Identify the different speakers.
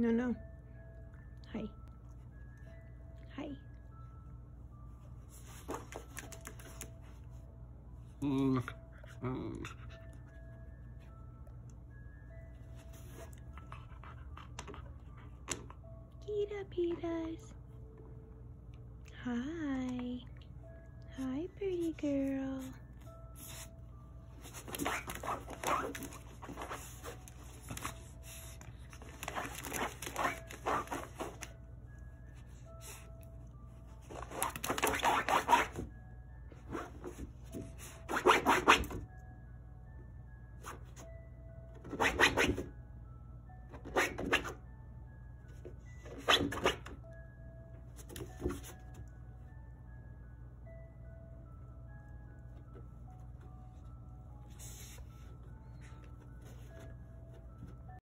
Speaker 1: No, no. Hi. Hi.
Speaker 2: Mm. Mm.
Speaker 1: Kita Pitas. Hi. Hi, pretty girl. Wait, wait, wait.